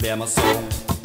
Mesmo som